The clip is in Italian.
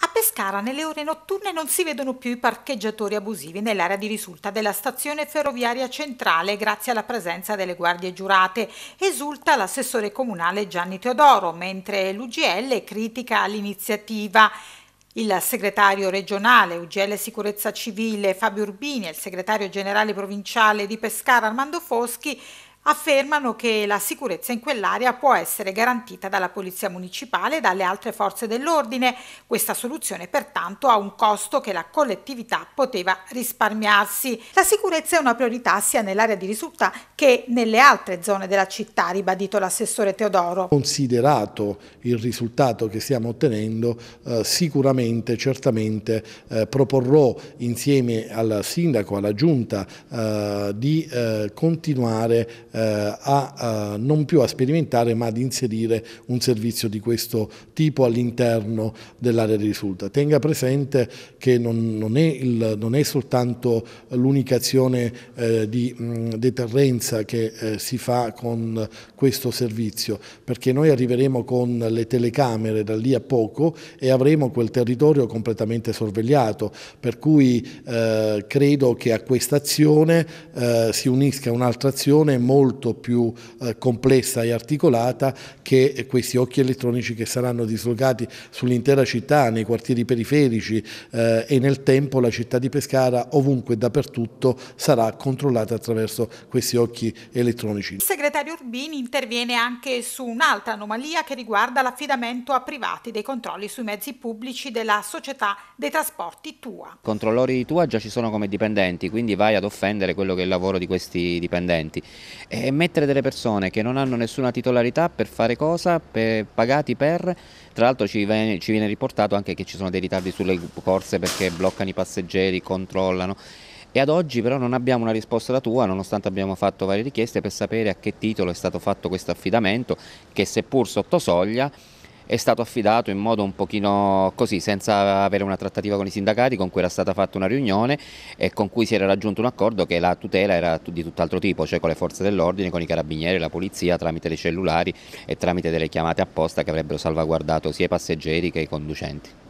A Pescara nelle ore notturne non si vedono più i parcheggiatori abusivi nell'area di risulta della stazione ferroviaria centrale grazie alla presenza delle guardie giurate, esulta l'assessore comunale Gianni Teodoro, mentre l'UGL critica l'iniziativa. Il segretario regionale UGL Sicurezza Civile Fabio Urbini e il segretario generale provinciale di Pescara Armando Foschi affermano che la sicurezza in quell'area può essere garantita dalla Polizia Municipale e dalle altre forze dell'ordine. Questa soluzione pertanto ha un costo che la collettività poteva risparmiarsi. La sicurezza è una priorità sia nell'area di risulta che nelle altre zone della città, ribadito l'assessore Teodoro. Considerato il risultato che stiamo ottenendo, eh, sicuramente, certamente eh, proporrò insieme al sindaco, alla giunta, eh, di eh, continuare eh, a, non più a sperimentare ma ad inserire un servizio di questo tipo all'interno dell'area di risulta. Tenga presente che non, non, è, il, non è, soltanto l'unica azione eh, di mh, deterrenza che eh, si fa con questo servizio, perché noi arriveremo con le telecamere da lì a poco e avremo quel territorio completamente sorvegliato, per cui eh, credo che a questa azione eh, si unisca un'altra azione molto molto più eh, complessa e articolata che questi occhi elettronici che saranno dislocati sull'intera città, nei quartieri periferici eh, e nel tempo la città di Pescara ovunque e dappertutto sarà controllata attraverso questi occhi elettronici. Il segretario Urbini interviene anche su un'altra anomalia che riguarda l'affidamento a privati dei controlli sui mezzi pubblici della società dei trasporti TUA. Controllori di TUA già ci sono come dipendenti, quindi vai ad offendere quello che è il lavoro di questi dipendenti e mettere delle persone che non hanno nessuna titolarità per fare cosa, per, pagati per, tra l'altro ci, ci viene riportato anche che ci sono dei ritardi sulle corse perché bloccano i passeggeri, controllano. E ad oggi però non abbiamo una risposta da tua nonostante abbiamo fatto varie richieste per sapere a che titolo è stato fatto questo affidamento che seppur sotto soglia è stato affidato in modo un pochino così, senza avere una trattativa con i sindacati, con cui era stata fatta una riunione e con cui si era raggiunto un accordo che la tutela era di tutt'altro tipo, cioè con le forze dell'ordine, con i carabinieri, la polizia, tramite dei cellulari e tramite delle chiamate apposta che avrebbero salvaguardato sia i passeggeri che i conducenti.